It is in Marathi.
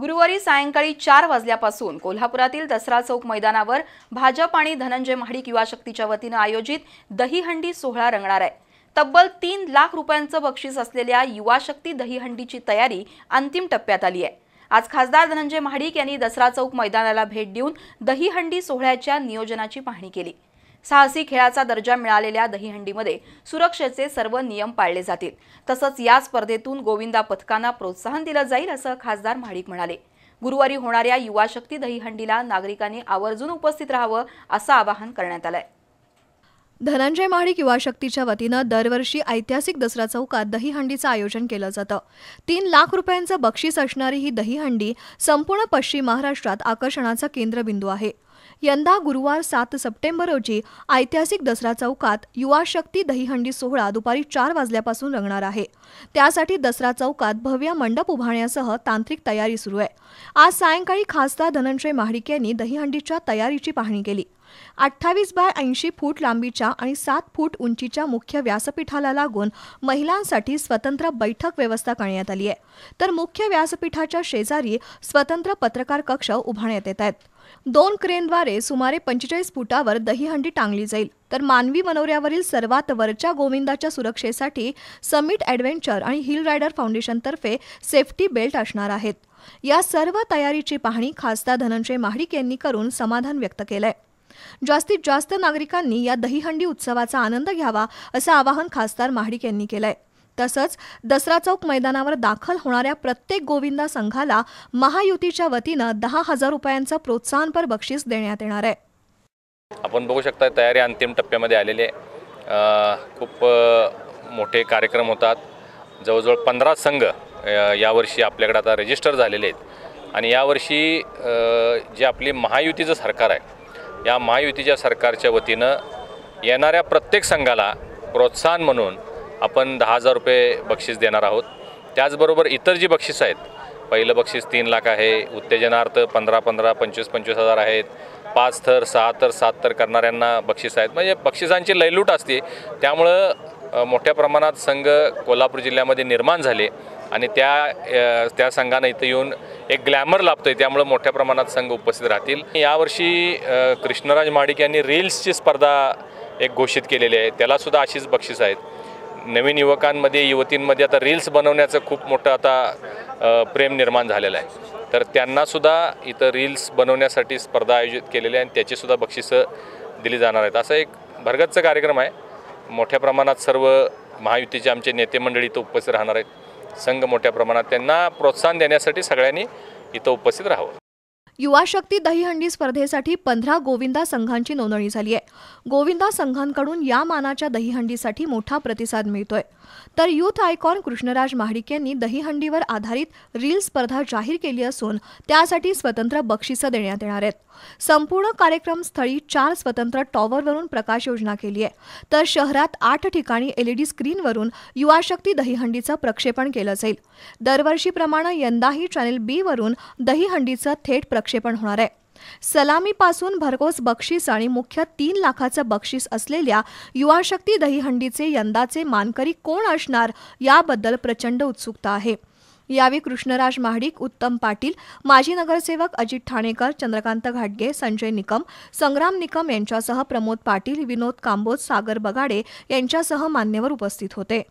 गुरुवारी सायंकाळी चार वाजल्यापासून कोल्हापुरातील दसरा चौक मैदानावर भाजप आणि धनंजय महाडिक युवा शक्तीच्या वतीनं आयोजित दहीहंडी सोहळा रंगणार आहे. तब्बल तीन लाख रुपयांचं बक्षीस असलेल्या युवा शक्ती दहीहंडीची तयारी अंतिम टप्प्यात आली आहे. आज खासदार धनंजय महाडिक यांनी दसरा चौक मैदानाला भेट देऊन दहीहंडी सोहळ्याच्या नियोजनाची पाहणी केली. साहसी खेळाचा दर्जा मिळालेल्या दहीहंडीमध्ये सुरक्षेचे सर्व नियम पाळले जातील. तसंच या स्पर्धेतून गोविंदा पथकांना प्रोत्साहन दिलं जाईल असं खासदार महाडिक म्हणाले. गुरुवारी होणाऱ्या युवा शक्ती दहीहंडीला नागरिकांनी आवर्जून उपस्थित राहावं असं आवाहन करण्यात आलंय. धनंजय महाडिक युवा शक्तीच्या वतीनं दरवर्षी ऐतिहासिक दसरा चौकात दहीहंडीचं आयोजन केलं जातं. तीन लाख रुपयांचं बक्षीस असणारी ही दहीहंडी संपूर्ण पश्चिम महाराष्ट्रात आकर्षणाचा केंद्रबिंदू आहे. यंदा गुरुवार सात सप्टेंबर रोजी ऐतिहासिक दसरा चौकात युवा शक्ती दहीहंडी सोहळा दुपारी चार वाजल्यापासून रंगणार आहे. त्यासाठी दसरा चौकात भव्य मंडप उभारण्यासह तांत्रिक तयारी सुरू आहे. आज सायंकाळी खासदार धनंजय महाडिक यांनी दहीहंडीच्या तयारीची पाहणी केली. अठ्ठावीस बाय ऐंशी फूट लांबीच्या आणि सात फूट उंचीच्या मुख्य व्यासपीठाला लागून महिलांसाठी स्वतंत्र बैठक व्यवस्था करण्यात आली आहे. तर मुख्य व्यासपीठाच्या शेजारी स्वतंत्र पत्रकार कक्ष उभारण्यात येत आहेत. दोन क्रेनद्वारे सुमारे पंचेचाळीस फुटावर दहीहंडी टांगली जाईल. तर मानवी मनोऱ्यावरील सर्वात वरच्या गोविंदाच्या सुरक्षेसाठी समिट ॲडव्हेंचर आणि हिल रायडर फाउंडेशनतर्फे सेफ्टी बेल्ट असणार आहेत. या सर्व तयारीची पाहणी खासदार धनंजय महाडिक यांनी करून समाधान व्यक्त केलंय. जास्तीत जास्त नागरिकांनी या दहीहंडी उत्सवाचा आनंद घ्यावा असं आवाहन खासदार महाडिक यांनी केलंय. तसंच दसरा चौक मैदानावर दाखल होणाऱ्या प्रत्येक गोविंदा संघाला महायुतीच्या वतीनं दहा हजार रुपयांचं प्रोत्साहनपर बक्षीस देण्यात येणार आहे. आपण बघू शकता तयारी अंतिम टप्प्यामध्ये आलेली आहे. खूप मोठे कार्यक्रम होतात. जवळजवळ पंधरा संघ यावर्षी आपल्याकडे आता रजिस्टर झालेले आहेत. आणि यावर्षी जे आपली महायुतीचं सरकार आहे या महायुतीच्या सरकारच्या वतीनं येणाऱ्या प्रत्येक संघाला प्रोत्साहन म्हणून आपण दहा हजार रुपये बक्षीस देणार आहोत. त्याचबरोबर इतर जी बक्षीस आहेत पहिलं बक्षीस तीन लाख आहे उत्तेजनार्थ पंधरा पंधरा पंचवीस पंचवीस हजार आहेत पाच थर सहा थर सात तर करणाऱ्यांना बक्षीस आहेत. म्हणजे बक्षिसांची लयलूट असते. त्यामुळं मोठ्या प्रमाणात संघ कोल्हापूर जिल्ह्यामध्ये निर्माण झाले. आणि त्या त्या संघानं इथं येऊन एक ग्लॅमर लाभतोय त्यामुळं मोठ्या प्रमाणात संघ उपस्थित राहतील. यावर्षी कृष्णराज माडिक यांनी रील्सची स्पर्धा एक घोषित केलेली आहे. त्यालासुद्धा अशीच बक्षीस आहेत. नवीन युवकांमध्ये युवतींमध्ये आता रील्स बनवण्याचं खूप मोठं आता प्रेम निर्माण झालेलं आहे. तर त्यांनासुद्धा इथं रील्स बनवण्यासाठी स्पर्धा आयोजित केलेली आहे आणि त्याचीसुद्धा बक्षिसं दिली जाणार आहेत. असा एक भरगतचा कार्यक्रम आहे. मोठ्या प्रमाणात सर्व महायुतीचे आमचे नेते मंडळी इथं उपस्थित राहणार आहेत. संघ मोठ्या प्रमाणात त्यांना प्रोत्साहन देण्यासाठी सगळ्यांनी इथं उपस्थित राहावं. युवा शक्ती दहीहंडी स्पर्धेसाठी पंधरा गोविंदा संघांची नोंदणी झाली आहे. गोविंदा संघांकडून या मानाच्या दहीहंडीसाठी मोठा प्रतिसाद मिळतोय. तर युथ आयकॉन कृष्णराज महाडिक यांनी दहीहंडीवर आधारित रील स्पर्धा जाहीर केली असून त्यासाठी स्वतंत्र बक्षिसं देण्यात येणार आहेत. संपूर्ण कार्यक्रम स्थळी चार स्वतंत्र टॉवरवरून प्रकाश योजना केली आहे. तर शहरात आठ ठिकाणी एलईडी स्क्रीनवरून युवा शक्ती दहीहंडीचं प्रक्षेपण केलं जाईल. दरवर्षीप्रमाणे यंदाही चॅनेल बी वरून दहीहंडीचं थेट प्रक्षेपण होणार आहे. सलामीपासून भरघोस बक्षीस आणि मुख्य तीन लाखाचं बक्षीस असलेल्या युवा शक्ती दहीहंडीचे यंदाचे मानकरी कोण असणार याबद्दल प्रचंड उत्सुकता आहे. यावेळी कृष्णराज महाडिक उत्तम पाटील माजी नगरसेवक अजित ठाणेकर चंद्रकांत घाटगे संजय निकम संग्राम निकम यांच्यासह प्रमोद पाटील विनोद कांबोज सागर बगाडे यांच्यासह मान्यवर उपस्थित होते.